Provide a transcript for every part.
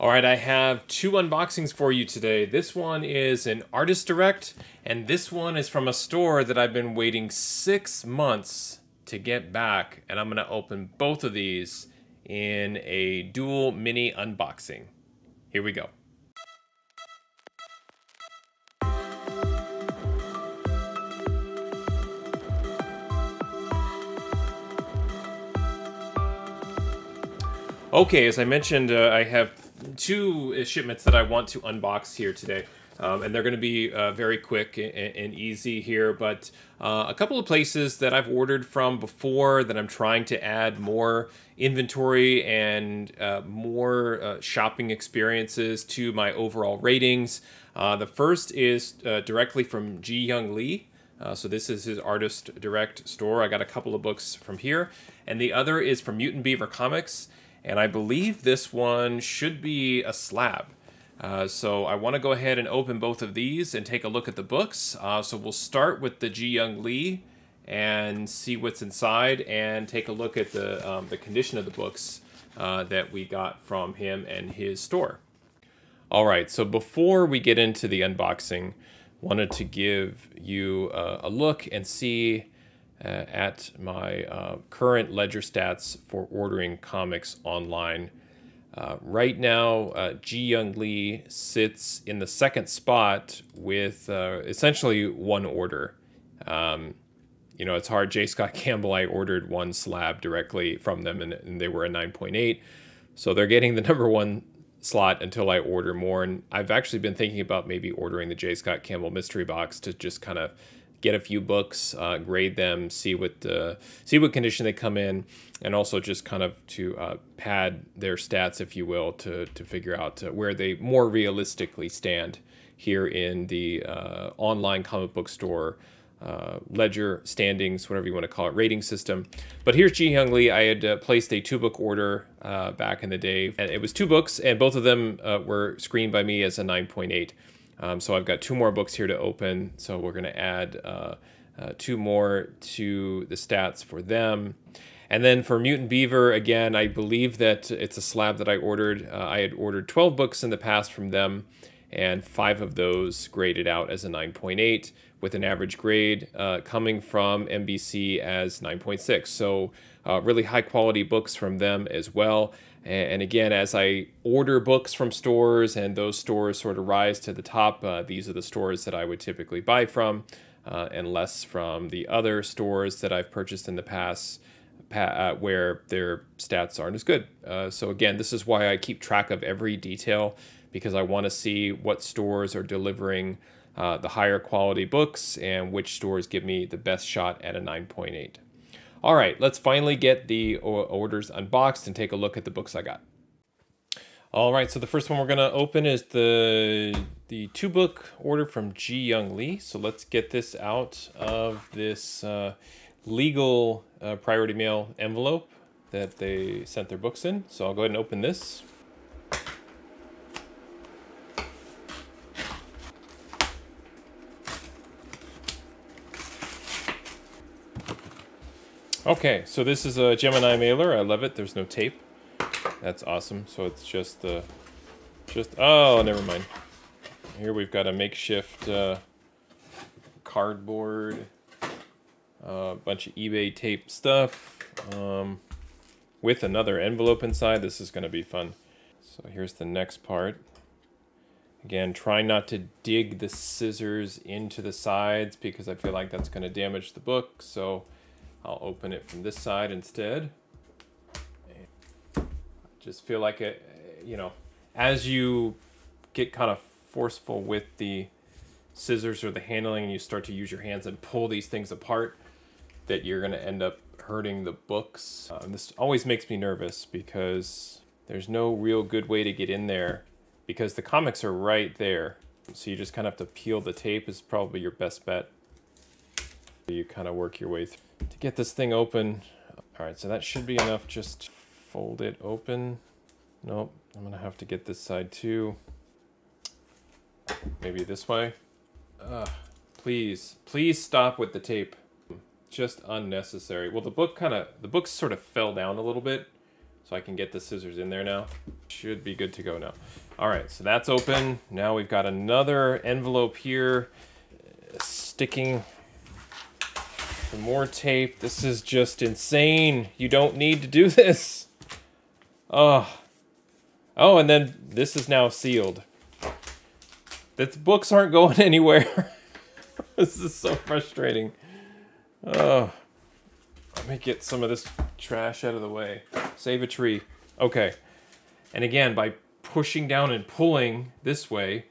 All right, I have two unboxings for you today. This one is an Artist Direct, and this one is from a store that I've been waiting six months to get back, and I'm gonna open both of these in a dual mini unboxing. Here we go. Okay, as I mentioned, uh, I have two shipments that I want to unbox here today. Um, and they're going to be uh, very quick and, and, easy here, but uh, a couple of places that I've ordered from before that I'm trying to add more inventory and uh, more uh, shopping experiences to my overall ratings. Uh, the first is uh, directly from Jeehyung Lee. so this is his artist direct store. I got a couple of books from here. And the other is from Mutant Beaver Comics. And I believe this one should be a slab. Uh, so I want to go ahead and open both of these and take a look at the books. Uh, so we'll start with the Jeehyung Lee and see what's inside and take a look at the, um, the condition of the books uh, that we got from him and his store. All right, so before we get into the unboxing, wanted to give you a look and see at my uh, current ledger stats for ordering comics online. Uh, right now, uh, Jeehyung Lee sits in the second spot with uh, essentially one order. Um, you know, it's hard. J. Scott Campbell, I ordered one slab directly from them, and, and they were a 9.8. So they're getting the number one slot until I order more. And I've actually been thinking about maybe ordering the J. Scott Campbell mystery box to just kind of get a few books, uh, grade them, see what uh, see what condition they come in, and also just kind of to uh, pad their stats, if you will, to to figure out uh, where they more realistically stand here in the uh, online comic book store. Uh, ledger standings, whatever you want to call it, rating system. But here's Jeehyung Lee. I had placed a two book order back in the day, and it was two books, and both of them were screened by me as a 9.8. Um, so I've got two more books here to open. So we're going to add uh, uh, two more to the stats for them. And then for Mutant Beaver, again, I believe that it's a slab that I ordered. Uh, I had ordered 12 books in the past from them, and five of those graded out as a 9.8 with an average grade uh, coming from MBC as 9.6. So uh, really high quality books from them as well. And again, as I order books from stores and those stores sort of rise to the top, uh, these are the stores that I would typically buy from, uh, and less from the other stores that I've purchased in the past uh, where their stats aren't as good. Uh, so again, this is why I keep track of every detail because I want to see what stores are delivering uh, the higher quality books and which stores give me the best shot at a 9.8. All right, let's finally get the orders unboxed and take a look at the books I got. All right, so the first one we're gonna open is the the two book order from Jeehyung Lee. So let's get this out of this uh, legal uh, priority mail envelope that they sent their books in. So I'll go ahead and open this. Okay, so this is a Gemini mailer. I love it. There's no tape. That's awesome. So it's just the, just, oh, never mind. Here we've got a makeshift uh, cardboard, a uh, bunch of eBay tape stuff um, with another envelope inside. This is going to be fun. So here's the next part. Again, try not to dig the scissors into the sides because I feel like that's going to damage the book. So I'll open it from this side instead. I just feel like it, you know, as you get kind of forceful with the scissors or the handling and you start to use your hands and pull these things apart, that you're going to end up hurting the books. Uh, this always makes me nervous because there's no real good way to get in there because the comics are right there. So you just kind of have to peel the tape is probably your best bet. You kind of work your way through to get this thing open. All right, so that should be enough. Just fold it open. Nope, I'm gonna have to get this side too. Maybe this way. Uh, please, please stop with the tape. Just unnecessary. Well, the book kind of, the book sort of fell down a little bit, so I can get the scissors in there now. should be good to go now. All right, so that's open. Now we've got another envelope here sticking some more tape. This is just insane. You don't need to do this. Oh. Oh, and then this is now sealed. The books aren't going anywhere. this is so frustrating. Oh. Let me get some of this trash out of the way. Save a tree. Okay. And again, by pushing down and pulling this way,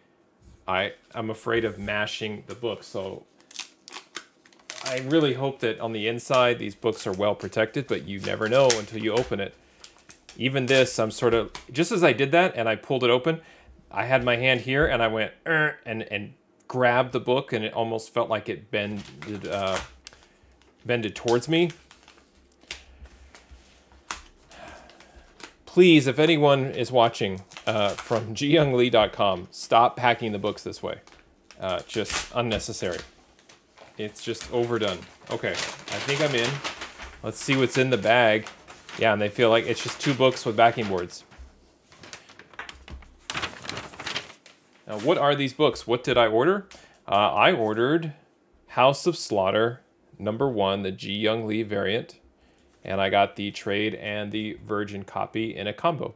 I, I'm afraid of mashing the book. So I really hope that on the inside these books are well protected, but you never know until you open it. Even this, I'm sort of, just as I did that and I pulled it open, I had my hand here and I went, er, and, and grabbed the book and it almost felt like it bended, uh, bended towards me. Please, if anyone is watching, uh, from jeehyunglee.com. Stop packing the books this way. Uh, just unnecessary. It's just overdone. Okay, I think I'm in. Let's see what's in the bag. Yeah, and they feel like it's just two books with backing boards. Now, what are these books? What did I order? Uh, I ordered House of Slaughter, number one, the Jeehyung Lee variant. And I got the trade and the virgin copy in a combo.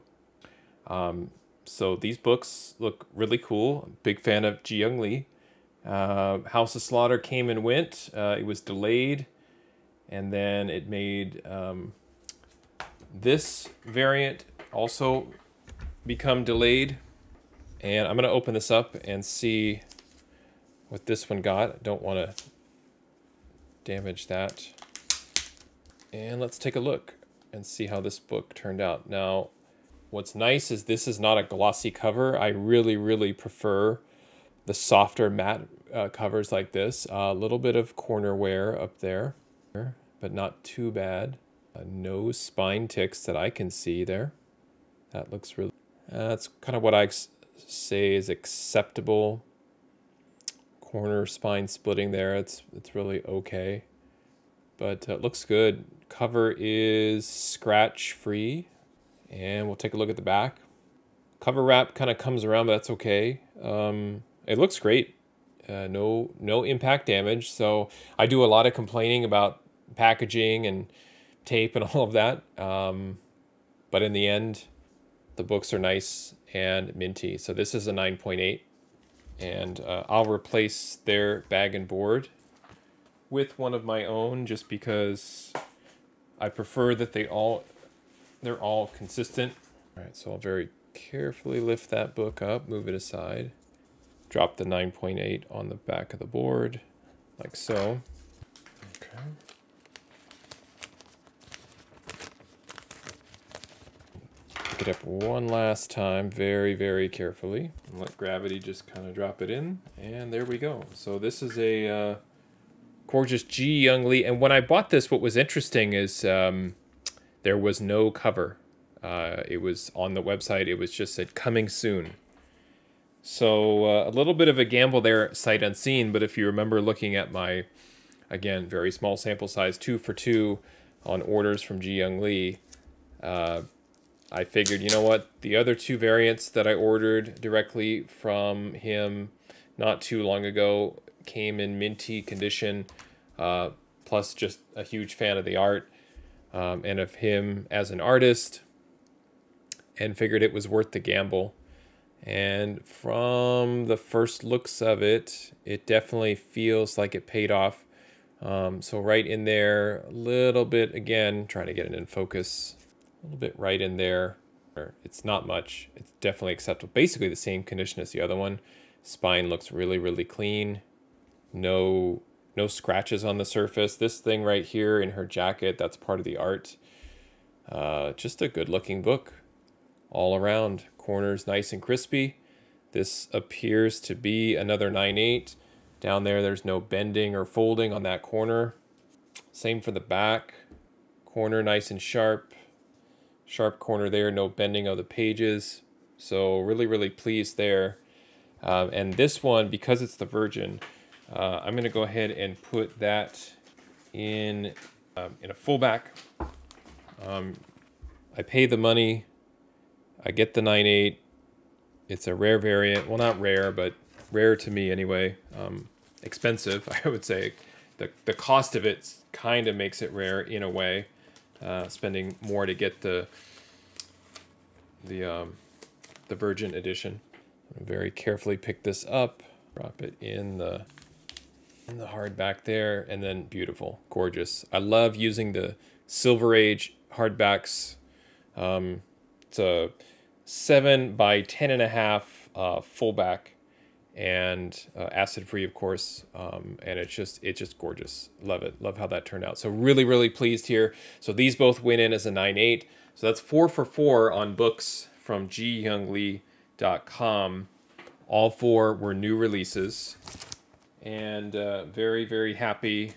Um, so these books look really cool. I'm a Big fan of Jeehyung Lee. Uh, House of Slaughter came and went. Uh, it was delayed, and then it made um, this variant also become delayed. And I'm gonna open this up and see what this one got. Don't want to damage that. And let's take a look and see how this book turned out. Now, What's nice is this is not a glossy cover. I really, really prefer the softer matte uh, covers like this. A uh, little bit of corner wear up there, but not too bad. Uh, no spine ticks that I can see there. That looks really, uh, that's kind of what I say is acceptable. Corner spine splitting there, it's, it's really okay. But uh, it looks good. Cover is scratch free. And we'll take a look at the back. Cover wrap kind of comes around, but that's okay. Um, it looks great. Uh, no, no impact damage. So I do a lot of complaining about packaging and tape and all of that. Um, but in the end, the books are nice and minty. So this is a 9.8 and uh, I'll replace their bag and board with one of my own just because I prefer that they all they're all consistent. All right, so I'll very carefully lift that book up, move it aside, drop the 9.8 on the back of the board, like so. Okay. Pick it up one last time, very, very carefully. And let gravity just kind of drop it in, and there we go. So this is a uh, gorgeous Jeehyung Lee, and when I bought this, what was interesting is um, there was no cover. Uh, it was on the website. It was just said coming soon. So uh, a little bit of a gamble there, sight unseen. But if you remember looking at my, again, very small sample size, two for two on orders from Jeehyung Lee, uh, I figured, you know what, the other two variants that I ordered directly from him not too long ago came in minty condition, uh, plus just a huge fan of the art um, and of him as an artist and figured it was worth the gamble. And from the first looks of it, it definitely feels like it paid off. Um, so right in there, a little bit, again, trying to get it in focus, a little bit right in there. It's not much. It's definitely acceptable. Basically the same condition as the other one. Spine looks really, really clean. No no scratches on the surface. This thing right here in her jacket, that's part of the art. Uh, just a good looking book all around. Corners nice and crispy. This appears to be another 9.8. Down there, there's no bending or folding on that corner. Same for the back. Corner nice and sharp. Sharp corner there, no bending of the pages. So really, really pleased there. Um, and this one, because it's the Virgin, uh, I'm going to go ahead and put that in um, in a fullback. Um, I pay the money. I get the 9.8. It's a rare variant. Well, not rare, but rare to me anyway. Um, expensive, I would say. The, the cost of it kind of makes it rare in a way. Uh, spending more to get the the um, the Virgin edition. Very carefully pick this up, drop it in the in the hardback there, and then beautiful, gorgeous. I love using the Silver Age hardbacks. Um, it's a seven by ten and a half uh, fullback and uh, acid free of course um, and it's just it's just gorgeous. Love it. Love how that turned out. So really really pleased here. So these both went in as a 9-8 so that's four for four on books from jeehyunglee.com all four were new releases. And uh, very very happy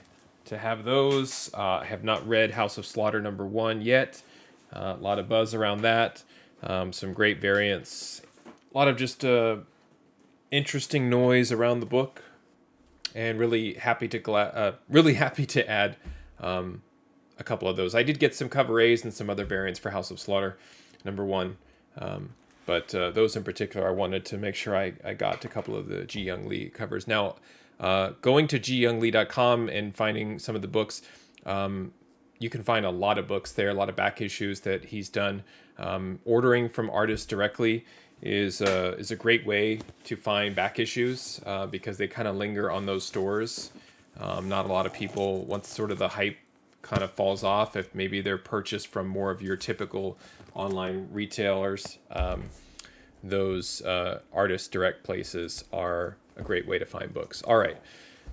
to have those. Uh, have not read house of slaughter number one yet. Uh, a lot of buzz around that um, some great variants a lot of just uh, interesting noise around the book, and really happy to gla- uh, really happy to add um, a couple of those. I did get some cover A's and some other variants for House of Slaughter, number one. Um, but uh, those in particular, I wanted to make sure I, I got a couple of the Jeehyung Lee covers. Now, uh, going to jeehyunglee.com and finding some of the books, um, you can find a lot of books there, a lot of back issues that he's done. Um, ordering from artists directly is a, is a great way to find back issues uh, because they kind of linger on those stores. Um, not a lot of people, once sort of the hype kind of falls off, if maybe they're purchased from more of your typical online retailers, um, those uh, artist direct places are a great way to find books. All right,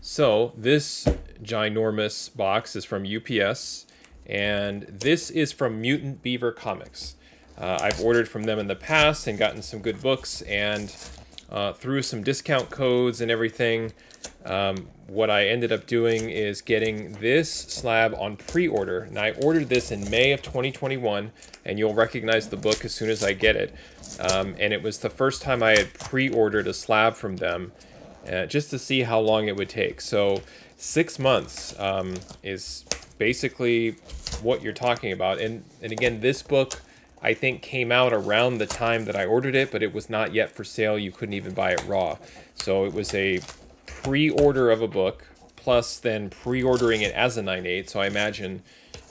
so this ginormous box is from UPS, and this is from Mutant Beaver Comics. Uh, I've ordered from them in the past and gotten some good books, and uh, through some discount codes and everything, um, what I ended up doing is getting this slab on pre-order. And I ordered this in May of 2021, and you'll recognize the book as soon as I get it. Um, and it was the first time I had pre-ordered a slab from them, uh, just to see how long it would take. So six months um, is basically what you're talking about. And, and again, this book I think came out around the time that I ordered it, but it was not yet for sale. You couldn't even buy it raw. So it was a pre-order of a book, plus then pre-ordering it as a 9.8. So I imagine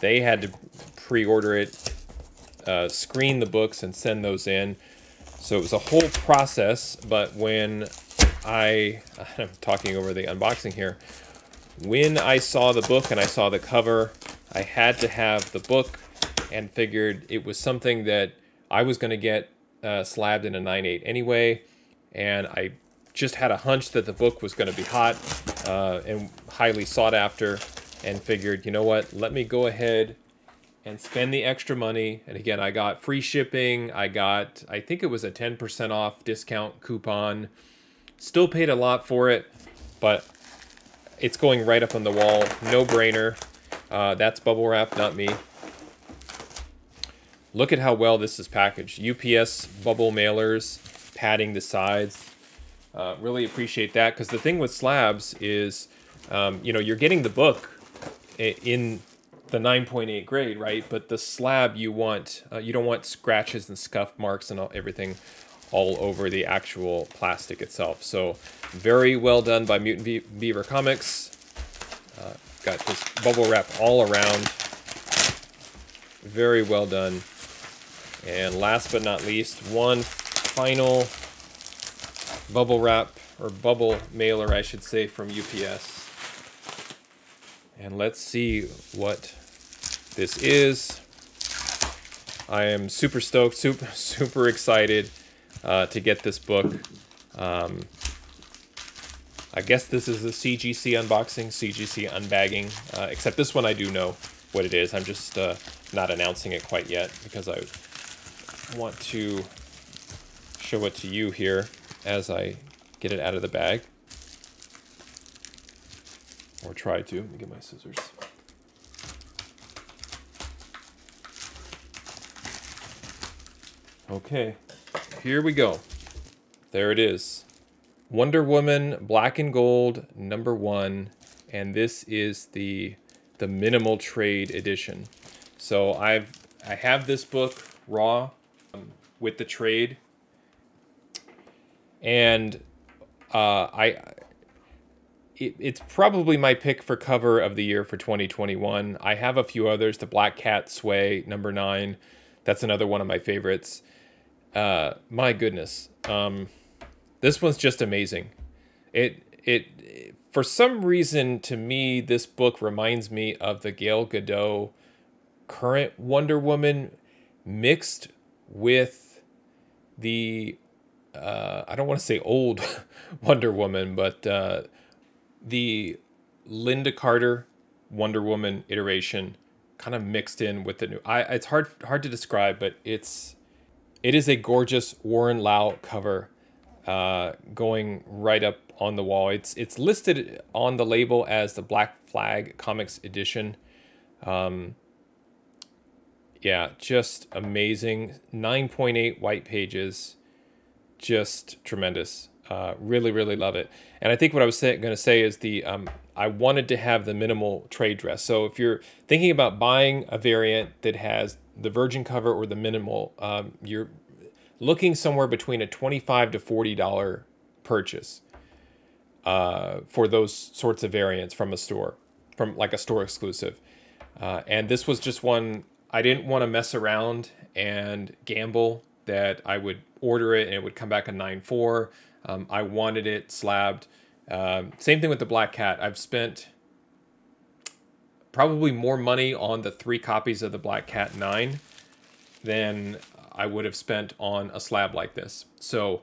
they had to pre-order it, uh, screen the books, and send those in. So it was a whole process, but when I, I'm talking over the unboxing here, when I saw the book and I saw the cover, I had to have the book and figured it was something that I was going to get uh, slabbed in a 9.8 anyway. And I just had a hunch that the book was going to be hot uh, and highly sought after and figured, you know what, let me go ahead and spend the extra money. And again, I got free shipping. I got, I think it was a 10% off discount coupon. Still paid a lot for it, but it's going right up on the wall. No brainer. Uh, that's bubble wrap, not me. Look at how well this is packaged. UPS bubble mailers, padding the sides. Uh, really appreciate that because the thing with slabs is, um, you know, you're getting the book in the 9.8 grade, right? But the slab you want, uh, you don't want scratches and scuff marks and all, everything all over the actual plastic itself. So very well done by Mutant Be Beaver Comics. Uh, got this bubble wrap all around. Very well done. And last but not least, one final bubble wrap, or bubble mailer, I should say, from UPS. And let's see what this is. I am super stoked, super, super excited uh, to get this book. Um, I guess this is a CGC unboxing, CGC unbagging, uh, except this one I do know what it is. I'm just uh, not announcing it quite yet because I want to show it to you here as I get it out of the bag. Or try to. Let me get my scissors. Okay, here we go. There it is. Wonder Woman Black and Gold number one, and this is the the minimal trade edition. So I've I have this book raw with the trade. And uh, I it, it's probably my pick for cover of the year for 2021. I have a few others. The Black Cat Sway number nine, that's another one of my favorites. Uh, my goodness, um, this one's just amazing. It it for some reason to me this book reminds me of the Gal Gadot current Wonder Woman mixed with the uh, I don't want to say old Wonder Woman, but uh, the Lynda Carter Wonder Woman iteration kind of mixed in with the new. I it's hard hard to describe, but it's it is a gorgeous Warren Louw cover, uh, going right up on the wall. It's it's listed on the label as the Black Flag Comics edition. Um, yeah, just amazing. 9.8 white pages. Just tremendous. Uh, really, really love it. And I think what I was going to say is the um, I wanted to have the minimal trade dress. So if you're thinking about buying a variant that has the virgin cover or the minimal, um, you're looking somewhere between a 25 to 40 dollar purchase uh, for those sorts of variants from a store, from like a store exclusive. Uh, and this was just one I didn't want to mess around and gamble that I would order it and it would come back a 9.4. Um, I wanted it slabbed. Um, same thing with the Black Cat. I've spent probably more money on the three copies of the Black Cat 9 than I would have spent on a slab like this. So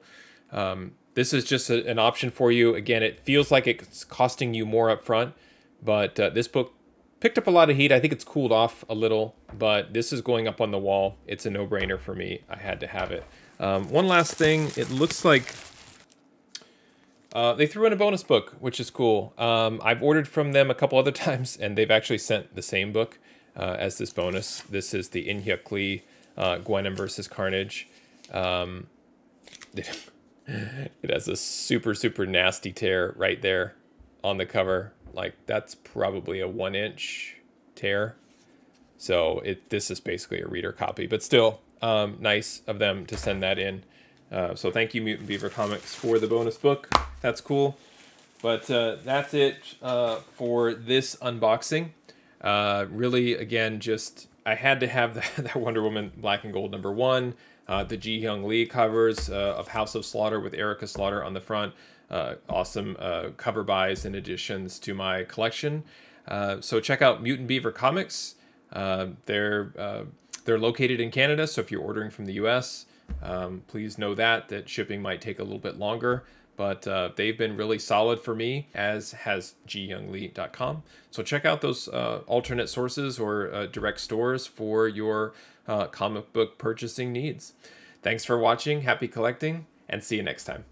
um, this is just a, an option for you. Again, it feels like it's costing you more up front, but uh, this book picked up a lot of heat. I think it's cooled off a little, but this is going up on the wall. It's a no-brainer for me. I had to have it. Um, one last thing. It looks like uh, they threw in a bonus book, which is cool. Um, I've ordered from them a couple other times, and they've actually sent the same book uh, as this bonus. This is the In-Hyuk Lee uh, versus Carnage. Um, it has a super, super nasty tear right there on the cover. Like, that's probably a one-inch tear. So it this is basically a reader copy, but still um, nice of them to send that in. Uh, so thank you, Mutant Beaver Comics, for the bonus book. That's cool. But uh, that's it uh, for this unboxing. Uh, really, again, just I had to have the, that Wonder Woman Black and Gold number one. Uh, the Jeehyung Lee covers uh, of House of Slaughter with Erica Slaughter on the front. Awesome cover buys and additions to my collection. so check out Mutant Beaver Comics. they're they're located in Canada, so if you're ordering from the U.S., um, please know that, that shipping might take a little bit longer, but uh, they've been really solid for me, as has jeehyunglee.com. So check out those uh, alternate sources or uh, direct stores for your uh, comic book purchasing needs. Thanks for watching, happy collecting, and see you next time.